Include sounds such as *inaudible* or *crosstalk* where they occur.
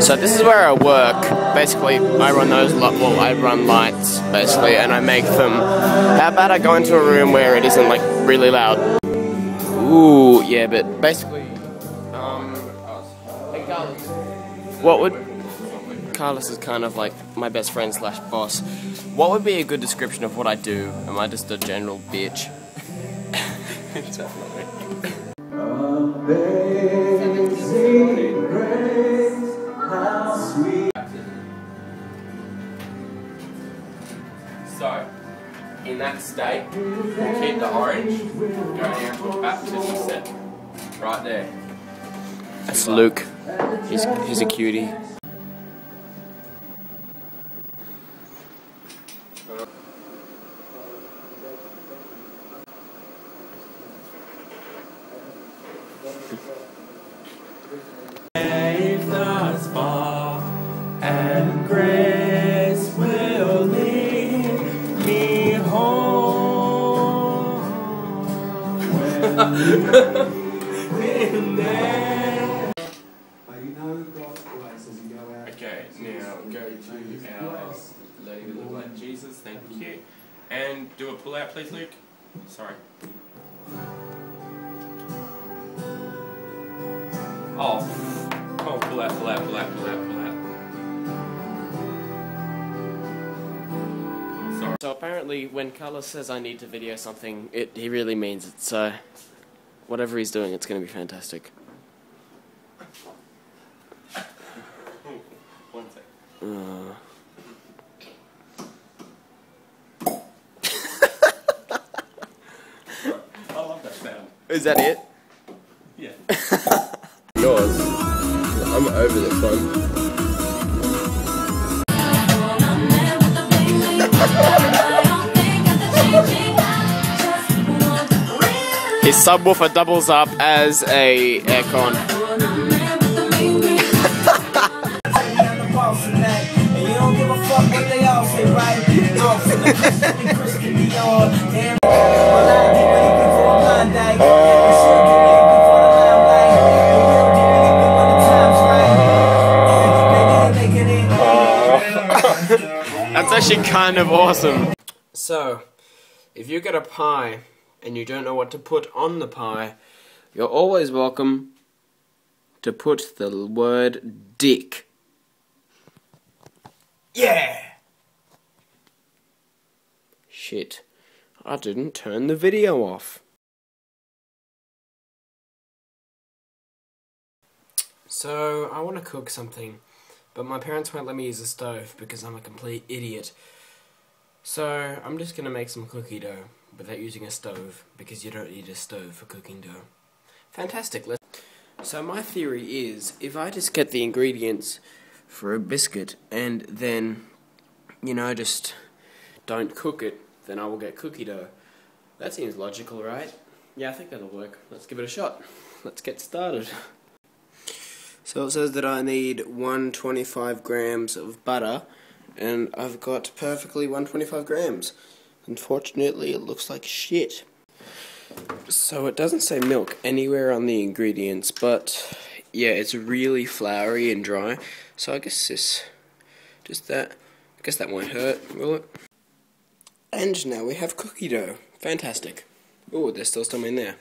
So this is where I work. Basically, I run those. Well, I run lights basically, and I make them. How about I go into a room where it isn't like really loud? Ooh, yeah, but basically, um, hey Karlis, what would Karlis is kind of like my best friend slash boss. What would be a good description of what I do? Am I just a general bitch? *laughs* So, that state, keep the orange, go to set. Right there. That's Luke. He's, he's a cutie. Safe Okay, now go to our learning to look like Jesus, thank you. And do a pull out, please, Luke. Sorry. Oh, come on, pull out, pull out, pull out, pull out, pull out. Sorry. So apparently, when Karlis says I need to video something, it he really means it. So, whatever he's doing, it's going to be fantastic. One sec. Uh. *laughs* I love that sound. Is that it? Yeah. *laughs* Yours. I'm over this one. His subwoofer doubles up as a aircon. *laughs* That's actually kind of awesome. So, if you get a pie and you don't know what to put on the pie, you're always welcome to put the word dick. Yeah! Shit. I didn't turn the video off. So, I want to cook something, but my parents won't let me use a stove because I'm a complete idiot. So, I'm just gonna make some cookie dough without using a stove because you don't need a stove for cooking dough. Fantastic. Let's so, my theory is if I just get the ingredients for a biscuit and then, you know, just don't cook it, then I will get cookie dough. That seems logical, right? Yeah, I think that'll work. Let's give it a shot. Let's get started. So it says that I need 125 grams of butter, and I've got perfectly 125 grams. Unfortunately, it looks like shit. So it doesn't say milk anywhere on the ingredients, but yeah, it's really floury and dry. So I guess this, just that, I guess that won't hurt, will it? And now we have cookie dough. Fantastic. Oh, there's still some in there.